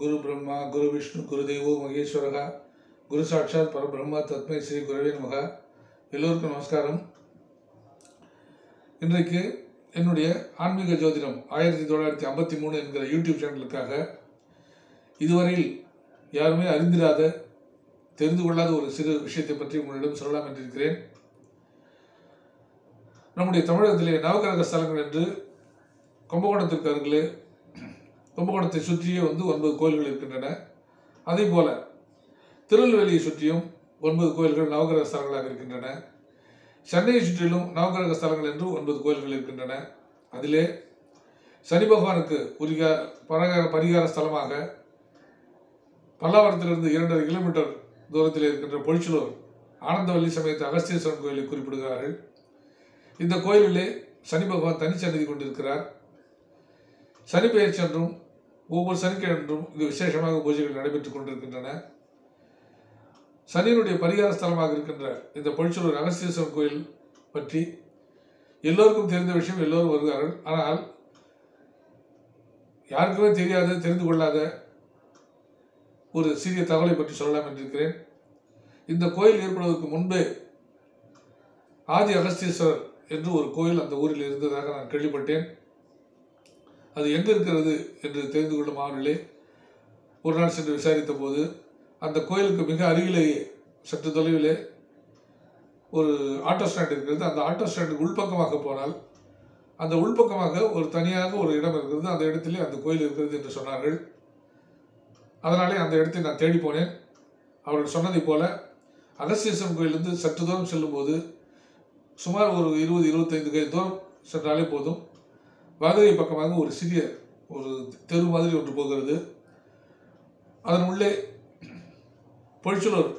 குரு பிரம்மா குரு விஷ்ணு குரு தெய்வோ மகேஸ்வரகா குரு சாட்சாத் பரபிரம்மா தத்மை ஸ்ரீ குருவே மகா எல்லோருக்கும் நமஸ்காரம். இன்றைக்கு என்னுடைய ஆன்மீக ஜோதிடம் ஆயிரத்தி தொள்ளாயிரத்தி ஐம்பத்தி மூணு என்கிற யூடியூப் சேனலுக்காக இதுவரையில் யாருமே அறிந்திராத தெரிந்து கொள்ளாத ஒரு சிறு விஷயத்தை பற்றி உங்களிடம் சொல்லலாம் என்றிருக்கிறேன். நம்முடைய தமிழகத்திலே நவகிரக ஸ்தலங்கள் என்று கும்பகோணத்திற்கு அருகிலே கும்பகோணத்தை சுற்றியே வந்து ஒன்பது கோயில்கள் இருக்கின்றன. அதே போல் திருநெல்வேலியை சுற்றியும் ஒன்பது கோயில்கள் நவகிரக ஸ்தலங்களாக இருக்கின்றன. சென்னையை சுற்றிலும் நவகிரக ஸ்தலங்கள் என்று ஒன்பது கோயில்கள் இருக்கின்றன. அதிலே சனி பகவானுக்கு உரிய பரகார பரிகார ஸ்தலமாக பல்லாவரத்திலிருந்து இரண்டரை கிலோமீட்டர் தூரத்தில் இருக்கின்ற பொழிச்சலூர் ஆனந்தவல்லி சமயத்து அகஸ்தீஸ்வரன் கோயிலை குறிப்பிடுகிறார்கள். இந்த கோயிலிலே சனி பகவான் தனிச்சன்னதி கொண்டிருக்கிறார். சனி பெயர்ச்சி என்றும் ஒவ்வொரு சனிக்கிழன்றும் இங்கு விசேஷமாக பூஜைகள் நடைபெற்றுக் கொண்டிருக்கின்றன. சனியினுடைய பரிகார ஸ்தலமாக இருக்கின்ற இந்த பொழிச்சூர் அகஸ்தீஸ்வரன் கோயில் பற்றி எல்லோருக்கும் தெரிந்த விஷயம் எல்லோரும் வருகிறார்கள். ஆனால் யாருக்குமே தெரியாத தெரிந்து கொள்ளாத ஒரு சிறிய தகவலை பற்றி சொல்லலாம் என்றிருக்கிறேன். இந்த கோயில் ஏற்படுவதற்கு முன்பே ஆதி அகஸ்தீஸ்வரர் என்று ஒரு கோயில் அந்த ஊரில் இருந்ததாக நான் கேள்விப்பட்டேன். அது எங்கே இருக்கிறது என்று தெரிந்து கொள்ளும் ஆவலிலே ஒரு நாள் சென்று விசாரித்த போது அந்த கோயிலுக்கு மிக அருகிலேயே சற்று தொலைவிலே ஒரு ஆட்டோ ஸ்டாண்ட் இருக்கிறது. அந்த ஆட்டோ ஸ்டாண்டுக்கு உள்பக்கமாக போனால் அந்த உள்பக்கமாக ஒரு தனியாக ஒரு இடம் இருக்கிறது. அந்த இடத்திலே அந்த கோயில் இருக்கிறது என்று சொன்னார்கள். அதனாலே அந்த இடத்தை நான் தேடி போனேன். அவர்கள் சொன்னதைப் போல அகஸ்தீஸ்வரன் கோயிலிருந்து சற்று தூரம் செல்லும்போது சுமார் ஒரு இருபது இருபத்தைந்து கை தூரம் சென்றாலே போதும். வலதுகை பக்கமாக ஒரு சிறிய ஒரு தெரு மாதிரி ஒன்று போகிறது. அதன் உள்ளே பொழிச்சலூர்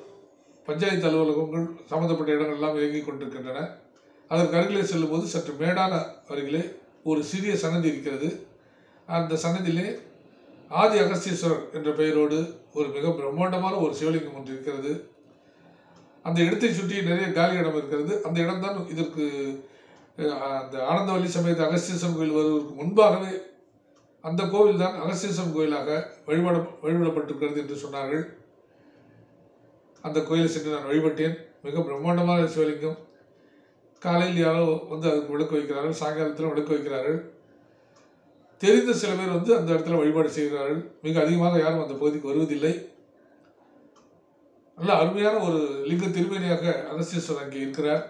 பஞ்சாயத்து அலுவலகங்கள் சம்பந்தப்பட்ட இடங்கள் எல்லாம் இயங்கிக் கொண்டிருக்கின்றன. அதற்கு அருகிலே செல்லும்போது சற்று மேடான அருகிலே ஒரு சிறிய சன்னதி இருக்கிறது. அந்த சன்னதியிலே ஆதி அகஸ்தீஸ்வரர் என்ற பெயரோடு ஒரு மிக பிரம்மாண்டமான ஒரு சிவலிங்கம் ஒன்று இருக்கிறது. அந்த இடத்தை சுற்றி நிறைய காலி இடம் இருக்கிறது. அந்த இடம்தான் இதற்கு அந்த ஆனந்தவல்லி சமயத்து அகஸ்தீஸ்வரன் கோயில் வருவதற்கு முன்பாகவே அந்த கோவில் தான் அகஸ்தீஸ்வரன் கோயிலாக வழிபட வழிபடப்பட்டிருக்கிறது என்று சொன்னார்கள். அந்த கோயிலை சென்று நான் வழிபட்டேன். மிக பிரம்மாண்டமான சிவலிங்கம். காலையில் யாரோ வந்து அதுக்கு விளக்கு வைக்கிறார்கள். சாயங்காலத்தில் விளக்கு வைக்கிறார்கள். தெரிந்த சில பேர் வந்து அந்த இடத்துல வழிபாடு செய்கிறார்கள். மிக அதிகமாக யாரும் அந்த பகுதிக்கு வருவதில்லை. நல்ல அருமையான ஒரு லிங்க திருமணியாக அகஸ்தீஸ்வரர் அங்கே இருக்கிறார்.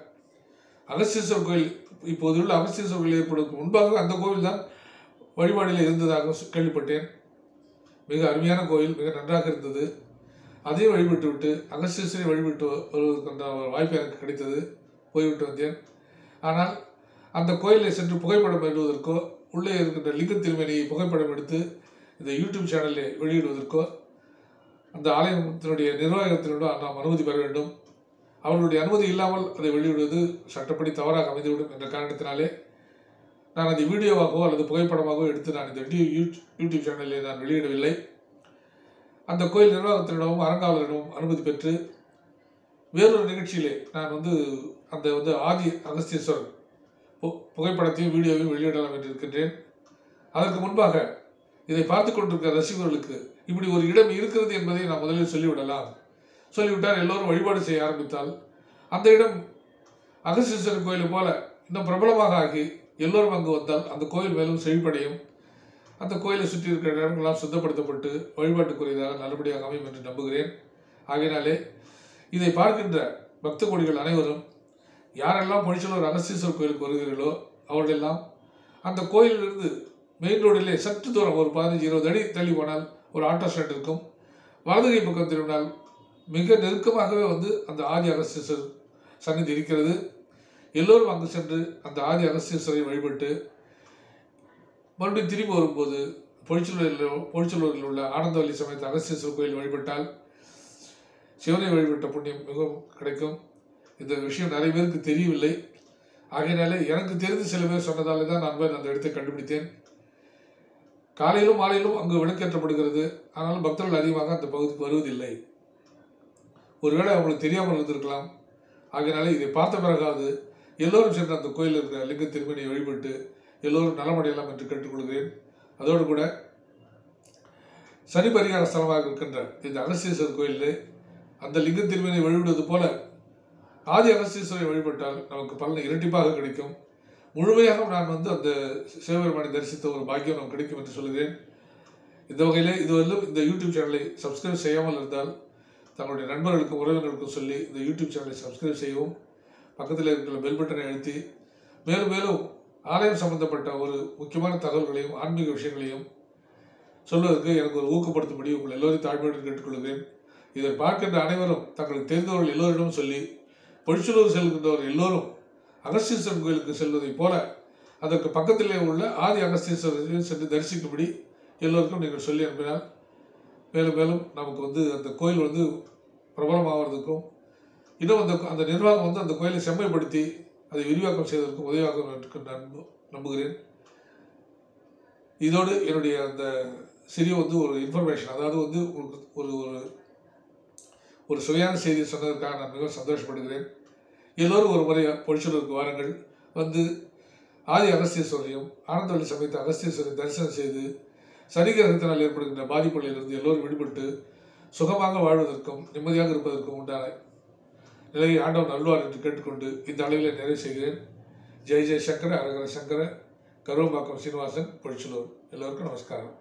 அகஸ்தீஸ்வரர் கோயில் இப்போது உள்ள அகஸ்தீஸ்வரர் கோயில் ஏற்படுவதற்கு முன்பாக அந்த கோவில் தான் வழிபாடில் இருந்ததாக கேள்விப்பட்டேன். மிக அருமையான கோயில் மிக நன்றாக இருந்தது. அதையும் வழிபட்டு விட்டு அகஸ்தீஸ்வரை வழிபட்டு வருவதற்கான ஒரு வாய்ப்பு எனக்கு கிடைத்தது. போய்விட்டு வந்தேன். ஆனால் அந்த கோயிலை சென்று புகைப்படம் எடுவதற்கோ உள்ளே இருக்கின்ற லிங்க திருமணியை புகைப்படம் எடுத்து இந்த யூடியூப் சேனலில் வெளியிடுவதற்கோ அந்த ஆலயத்தினுடைய நிர்வாகத்தினுடன் நாம் அனுமதி பெற வேண்டும். அவர்களுடைய அனுமதி இல்லாமல் அதை வெளியிடுவது சட்டப்படி தவறாக அமைந்துவிடும் என்ற காரணத்தினாலே நான் அதை வீடியோவாகவோ அல்லது புகைப்படமாகவோ எடுத்து நான் இந்த டி- யூ- யூடியூப் சேனலில் நான் வெளியிடவில்லை. அந்த கோயில் நிர்வாகத்தினிடமும் அறங்காவலரிடமும் அனுமதி பெற்று வேறொரு நிகழ்ச்சியிலே நான் வந்து அந்த வந்து ஆதி அகஸ்தீஸ்வரர் பு- புகைப்படத்தையும் வீடியோவையும் வெளியிடலாம் என்று இருக்கின்றேன். அதற்கு முன்பாக இதை பார்த்து கொண்டிருக்கிற ரசிகர்களுக்கு இப்படி ஒரு இடம் இருக்கிறது என்பதை நான் முதலில் சொல்லிவிடலாம். சொல்லிவிட்டார் எல்லோரும் வழிபாடு செய்ய ஆரம்பித்தால். அந்த இடம் அகஸ்தீஸ்வரர் கோயில் போல இன்னும் பிரபலமாக ஆகி எல்லோரும் அங்கு வந்தால் அந்த கோயில் மேலும் செழிப்படையும். அந்த கோயிலை சுற்றி இருக்கிற இடங்கள்லாம் சுத்தப்படுத்தப்பட்டு வழிபாட்டுக்குரியதாக நல்லபடியாக அமையும் என்று நம்புகிறேன். ஆகையினாலே இதை பார்க்கின்ற பக்த கோடிகள் அனைவரும் யாரெல்லாம் பொழிச்சலூர் அகஸ்தீஸ்வரர் கோயிலுக்கு வருகிறீர்களோ அவர்களெல்லாம் அந்த கோயிலிருந்து மெயின் ரோடிலே சற்று தூரம் ஒரு பதினஞ்சு இருபது அடி தள்ளி போனால் ஒரு ஆட்டோ ஸ்டாண்ட் இருக்கும். வலதுகை பக்கம் திரும்பினால் மிக நெருக்கமாகவே வந்து அந்த ஆதி அகஸ்தீஸ்வரர் சன்னிதி இருக்கிறது. எல்லோரும் அங்கு சென்று அந்த ஆதி அகஸ்தீஸ்வரை வழிபட்டு மறுபடியும் திரும்பி வரும்போது பொழிச்சலூரில் பொழிச்சலூரில் உள்ள ஆனந்தவல்லி சமயத்து அகஸ்தீஸ்வரர் கோயில் வழிபட்டால் சிவனை வழிபட்ட புண்ணியம் மிகவும் கிடைக்கும். இந்த விஷயம் நிறைய பேருக்கு தெரியவில்லை. ஆகையினாலே எனக்கு தெரிந்து சில பேர் சொன்னதாலே தான் நான் போய் அந்த இடத்தை கண்டுபிடித்தேன். காலையிலும் மாலையிலும் அங்கு விளக்கேற்றப்படுகிறது. ஆனாலும் பக்தர்கள் அதிகமாக அந்த பகுதிக்கு வருவதில்லை. ஒருவேளை அவங்களுக்கு தெரியாமல் இருந்திருக்கலாம். ஆகையினாலே இதை பார்த்த பிறகாவது எல்லோரும் சென்று அந்த கோயிலில் இருக்கிற லிங்க திருமணியை வழிபட்டு எல்லோரும் நலமடையலாம் என்று கேட்டுக்கொள்கிறேன். அதோடு கூட சனி பரிகார ஸ்தலமாக இருக்கின்ற இந்த அகஸ்தீஸ்வரர் கோயிலில் அந்த லிங்க திருமணியை வழிபடுவது போல ஆதி அகஸ்தீஸ்வரை வழிபட்டால் நமக்கு பலன் இரட்டிப்பாக கிடைக்கும். முழுமையாக நான் வந்து அந்த சிவபெருமானை தரிசித்த ஒரு பாக்கியம் நமக்கு கிடைக்கும் என்று சொல்கிறேன். இந்த வகையில் இதுவரையிலும் இந்த யூடியூப் சேனலை சப்ஸ்கிரைப் செய்யாமல் இருந்தால் தங்களுடைய நண்பர்களுக்கும் உறவினர்களுக்கும் சொல்லி இந்த யூடியூப் சேனலை சப்ஸ்கிரைப் செய்யவும் பக்கத்தில் இருக்கிற பெல் பட்டனை அழுத்தி மேலும் மேலும் ஆலயம் சம்பந்தப்பட்ட ஒரு முக்கியமான தகவல்களையும் ஆன்மீக விஷயங்களையும் சொல்வதற்கு எனக்கு ஒரு ஊக்கப்படுத்தும்படி உங்கள் எல்லோரும் தாழ்மையுடன் கேட்டுக்கொள்கிறேன். இதை பார்க்கின்ற அனைவரும் தங்களுக்கு தெரிந்தவர்கள் எல்லோரிடம் சொல்லி பொழிச்சலூர் செல்கின்றவர் எல்லோரும் அகஸ்தீஸ்வரன் கோயிலுக்கு செல்வதைப் போல அதற்கு பக்கத்திலே உள்ள ஆதி அகஸ்தீஸ்வரரையும் சென்று தரிசிக்கும்படி எல்லோருக்கும் நீங்கள் சொல்லி அனுப்பினால் மேலும் மேலும் நமக்கு வந்து அந்த கோயில் வந்து பிரபலமாகிறதுக்கும் இன்னும் அந்த அந்த நிர்வாகம் வந்து அந்த கோயிலை செம்மைப்படுத்தி அதை விரிவாக்கம் செய்வதற்கும் உதவியாக என்று நம்பு நம்புகிறேன். இதோடு என்னுடைய அந்த சிறிய வந்து ஒரு இன்ஃபர்மேஷன் அதாவது வந்து உங்களுக்கு ஒரு ஒரு ஒரு சுவையான செய்தி சொன்னதற்காக நான் மிகவும் சந்தோஷப்படுகிறேன். எல்லோரும் ஒரு முறை பொழிச்சலூருக்கு வாருங்கள். வந்து ஆதி அகஸ்தியஸ்வரையும் ஆனந்தவள்ளி சமயத்தை அகஸ்தீஸ்வரை தரிசனம் செய்து சனி கிரகத்தினால் ஏற்படுகின்ற பாதிப்புகளிலிருந்து எல்லோரும் விடுபட்டு சுகமாக வாழ்வதற்கும் நிம்மதியாக இருப்பதற்கும் உண்டான நிலையை ஆண்டவன் நல்வார் என்று கேட்டுக்கொண்டு இந்த அளவில் நிறைவு செய்கிறேன். ஜெய் ஜெய் சங்கர அரகர சங்கர. கருவம்பாக்கம் சீனிவாசன் பொழிச்சலூர். எல்லோருக்கும் நமஸ்காரம்.